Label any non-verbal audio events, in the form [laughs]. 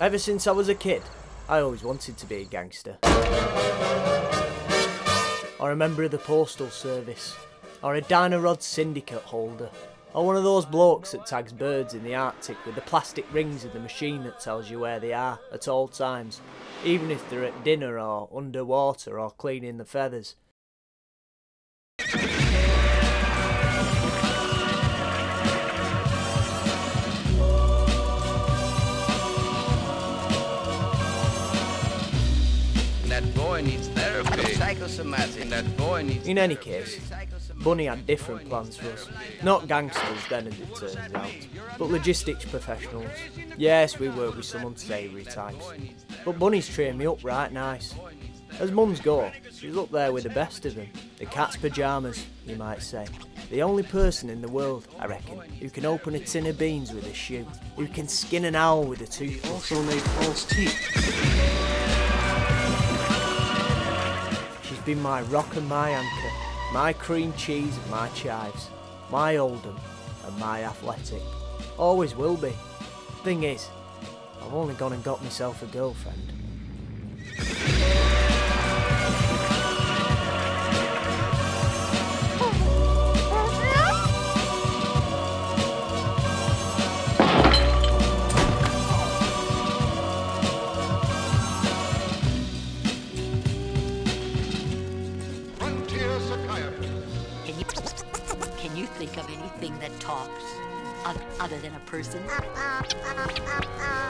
Ever since I was a kid, I always wanted to be a gangster. Or a member of the Postal Service. Or a Dyno-Rod syndicate holder. Or one of those blokes that tags birds in the Arctic with the plastic rings of the machine that tells you where they are at all times, even if they're at dinner or underwater or cleaning the feathers. That boy needs therapy. Psychosomatic. That boy needs In any case, Bunny had different plans for us. Not gangsters then as it turns out, but logistics professionals. Yes, we work with some unsavoury types. But Bunny's trained me up right nice. As mums go, she's up there with the best of them. The cat's pyjamas, you might say. The only person in the world, I reckon, who can open a tin of beans with a shoe, who can skin an owl with a toothbrush. Also made false teeth. Been my rock and my anchor, my cream cheese and my chives, my Oldham and my athletic. Always will be. Thing is, I've only gone and got myself a girlfriend. Think of anything that talks other than a person? [laughs] [laughs]